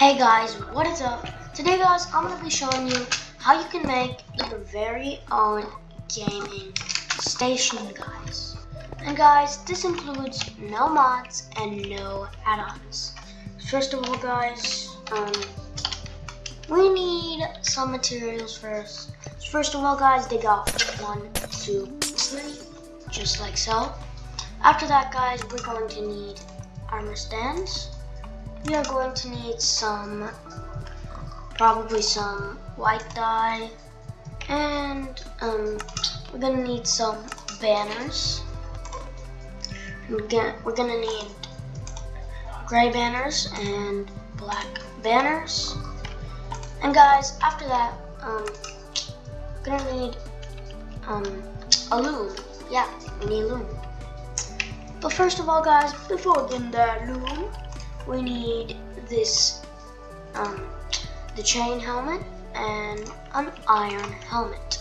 Hey guys, what is up? Today guys, I'm going to be showing you how you can make your very own gaming station guys. And guys, this includes no mods and no add-ons. First of all guys, um, we need some materials first. First of all guys, dig out one, two, three, just like so. After that guys, we're going to need armor stands we are going to need some, probably some white dye, and um, we're gonna need some banners. We're gonna, we're gonna need gray banners and black banners. And guys, after that, um, we're gonna need um, a loom. Yeah, we need a loom. But first of all, guys, before getting that loom, we need this, um, the chain helmet and an iron helmet.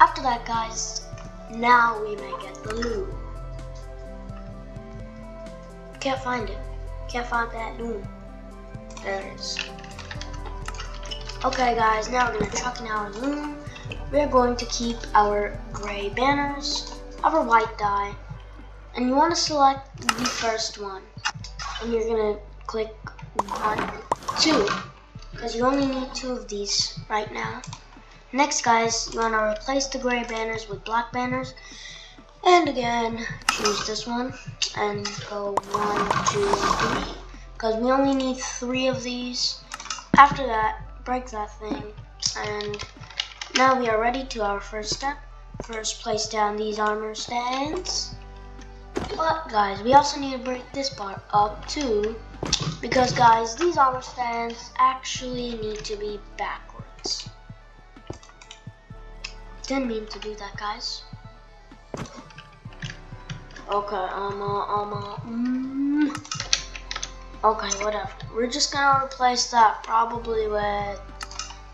After that, guys, now we may get the loom. Can't find it. Can't find that loom. There it is. Okay, guys, now we're gonna chuck in our loom. We're going to keep our gray banners, our white dye, and you want to select the first one. And you're gonna click one, two, because you only need two of these right now. Next, guys, you want to replace the gray banners with black banners. And again, choose this one and go one, two, three, because we only need three of these. After that, break that thing, and now we are ready to our first step. First, place down these armor stands. But guys, we also need to break this part up too because guys, these armor stands actually need to be backwards. Didn't mean to do that, guys. Okay, um, uh, um, uh, mm. Okay, whatever. We're just gonna replace that probably with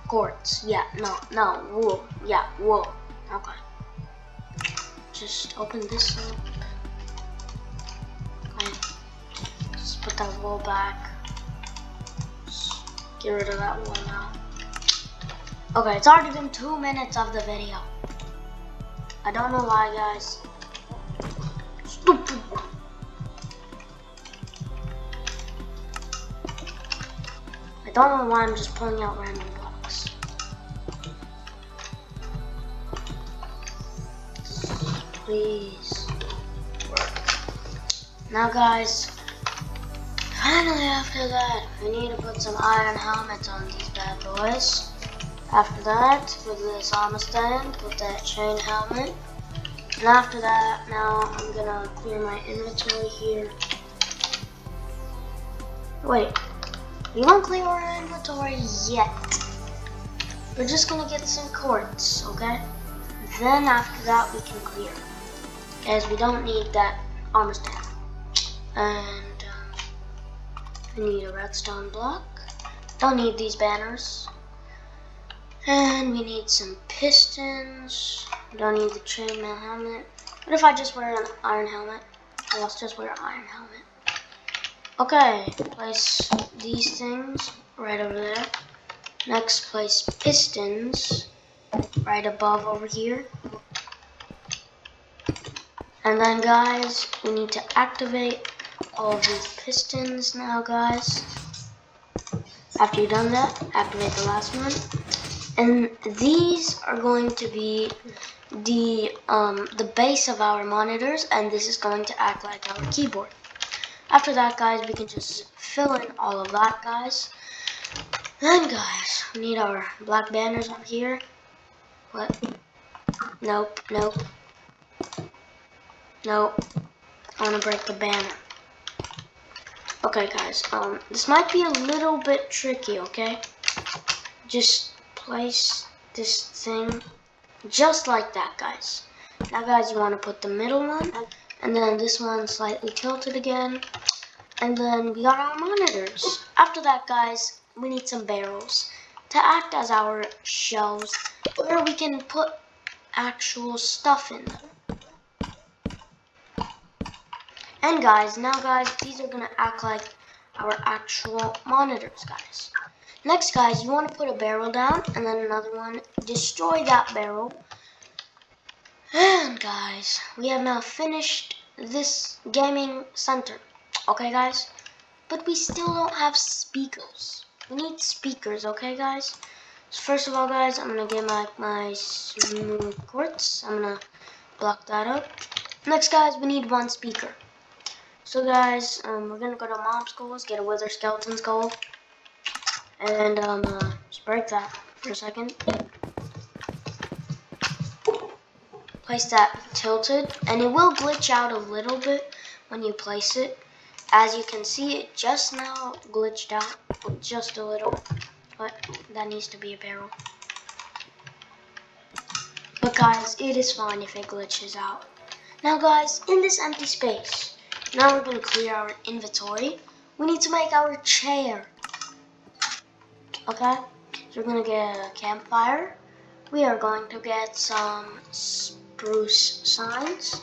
quartz. Yeah, no, no, wool. Yeah, wool. Okay. Just open this up. Put that wall back. Get rid of that wall now. Okay, it's already been two minutes of the video. I don't know why, guys. Stupid. I don't know why I'm just pulling out random blocks. Please. Now, guys, Finally, after that, we need to put some iron helmets on these bad boys. After that, for this armor stand, put that chain helmet. And after that, now I'm gonna clear my inventory here. Wait, we won't clear our inventory yet. We're just gonna get some quartz, okay? Then after that, we can clear. As we don't need that armor stand. And need a redstone block. Don't need these banners. And we need some pistons. Don't need the chainmail helmet. What if I just wear an iron helmet? let's just wear an iron helmet. Okay, place these things right over there. Next, place pistons right above over here. And then guys, we need to activate all these pistons now, guys. After you've done that, activate the last one. And these are going to be the um, the base of our monitors, and this is going to act like our keyboard. After that, guys, we can just fill in all of that, guys. Then, guys, we need our black banners up here. What? Nope, nope. Nope. I want to break the banner. Okay, guys, um, this might be a little bit tricky, okay? Just place this thing just like that, guys. Now, guys, you want to put the middle one, and then this one slightly tilted again, and then we got our monitors. After that, guys, we need some barrels to act as our shelves where we can put actual stuff in them. And guys, now guys, these are gonna act like our actual monitors, guys. Next, guys, you want to put a barrel down and then another one. Destroy that barrel. And, guys, we have now finished this gaming center. Okay, guys? But we still don't have speakers. We need speakers, okay, guys? So first of all, guys, I'm to get my, my quartz. I'm to block that up. Next, guys, we need one speaker. So, guys, um, we're to go to Mob Skulls, get a Wither Skeleton Skull and um, uh, just break that for a second. Place that tilted, and it will glitch out a little bit when you place it. As you can see, it just now glitched out just a little, but that needs to be a barrel. But guys, it is fine if it glitches out. Now guys, in this empty space, now we're going to clear our inventory. We need to make our chair. Okay, so we're gonna get a campfire. We are going to get some spruce signs.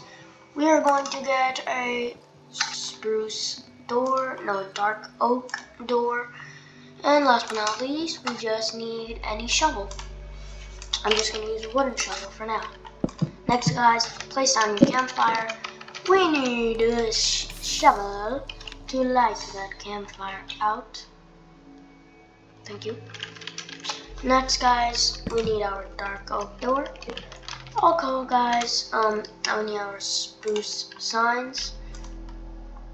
We are going to get a spruce door, no, dark oak door. And last but not least, we just need any shovel. I'm just gonna use a wooden shovel for now. Next, guys, place down your campfire. We need a sh shovel to light that campfire out. Thank you. Next, guys, we need our dark oak door. Okay, guys, um, I need our spruce signs.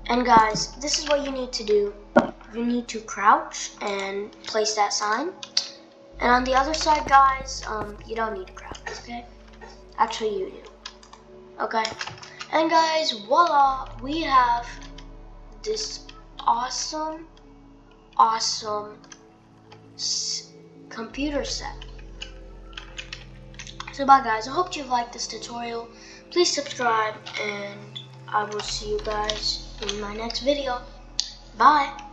And guys, this is what you need to do. You need to crouch and place that sign. And on the other side, guys, um, you don't need to crouch, okay? Actually, you do. Okay? And guys, voila, we have this awesome, awesome computer set. So bye guys, I hope you liked this tutorial. Please subscribe and I will see you guys in my next video. Bye.